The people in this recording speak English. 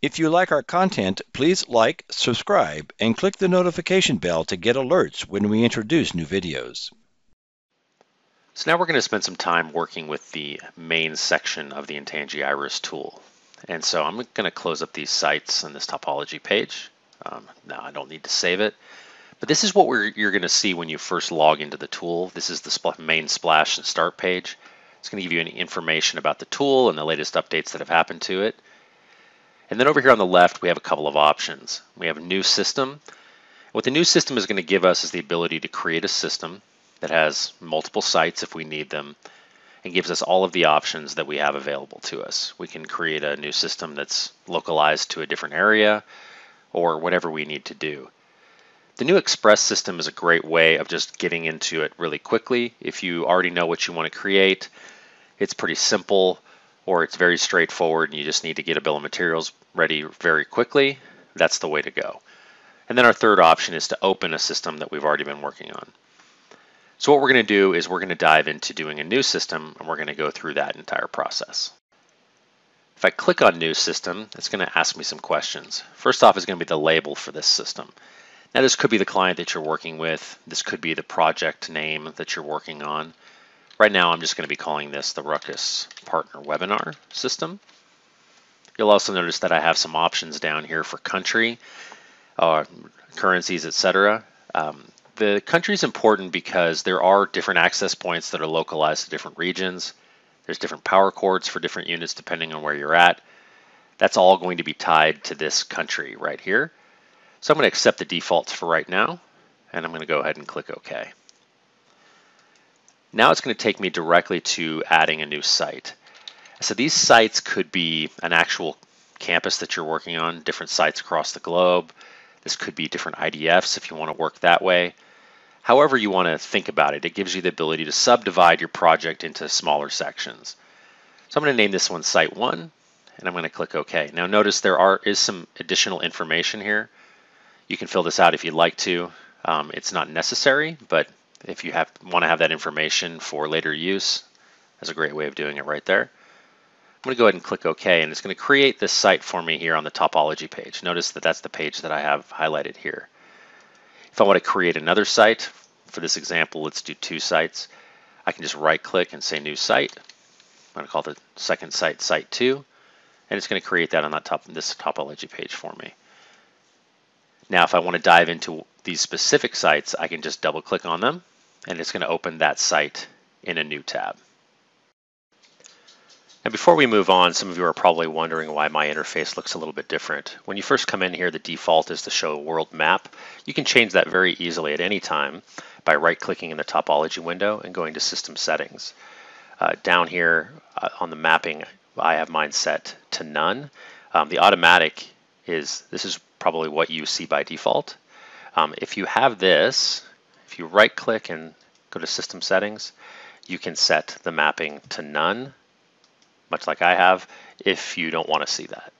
If you like our content, please like, subscribe, and click the notification bell to get alerts when we introduce new videos. So now we're going to spend some time working with the main section of the Intangi Iris tool. And so I'm going to close up these sites on this topology page. Um, now I don't need to save it. But this is what you're going to see when you first log into the tool. This is the main splash and start page. It's going to give you any information about the tool and the latest updates that have happened to it. And then over here on the left, we have a couple of options. We have a new system. What the new system is going to give us is the ability to create a system that has multiple sites if we need them and gives us all of the options that we have available to us. We can create a new system that's localized to a different area or whatever we need to do. The new Express system is a great way of just getting into it really quickly. If you already know what you want to create, it's pretty simple or it's very straightforward and you just need to get a bill of materials ready very quickly, that's the way to go. And then our third option is to open a system that we've already been working on. So what we're going to do is we're going to dive into doing a new system and we're going to go through that entire process. If I click on new system, it's going to ask me some questions. First off is going to be the label for this system. Now this could be the client that you're working with. This could be the project name that you're working on. Right now, I'm just going to be calling this the Ruckus Partner Webinar System. You'll also notice that I have some options down here for country, uh, currencies, etc. Um, the country is important because there are different access points that are localized to different regions. There's different power cords for different units depending on where you're at. That's all going to be tied to this country right here. So I'm going to accept the defaults for right now, and I'm going to go ahead and click OK. Now it's going to take me directly to adding a new site. So these sites could be an actual campus that you're working on, different sites across the globe. This could be different IDFs if you want to work that way. However you want to think about it, it gives you the ability to subdivide your project into smaller sections. So I'm going to name this one Site 1, and I'm going to click OK. Now notice there are is some additional information here. You can fill this out if you'd like to. Um, it's not necessary, but if you have want to have that information for later use, that's a great way of doing it right there. I'm going to go ahead and click OK, and it's going to create this site for me here on the topology page. Notice that that's the page that I have highlighted here. If I want to create another site, for this example, let's do two sites. I can just right click and say new site. I'm going to call the second site site 2, and it's going to create that on that top this topology page for me. Now, if I want to dive into these specific sites, I can just double click on them and it's going to open that site in a new tab. Now before we move on, some of you are probably wondering why my interface looks a little bit different. When you first come in here, the default is to show world map. You can change that very easily at any time by right-clicking in the topology window and going to System Settings. Uh, down here uh, on the mapping, I have mine set to none. Um, the automatic is, this is probably what you see by default. Um, if you have this, if you right click and go to system settings, you can set the mapping to none, much like I have, if you don't want to see that.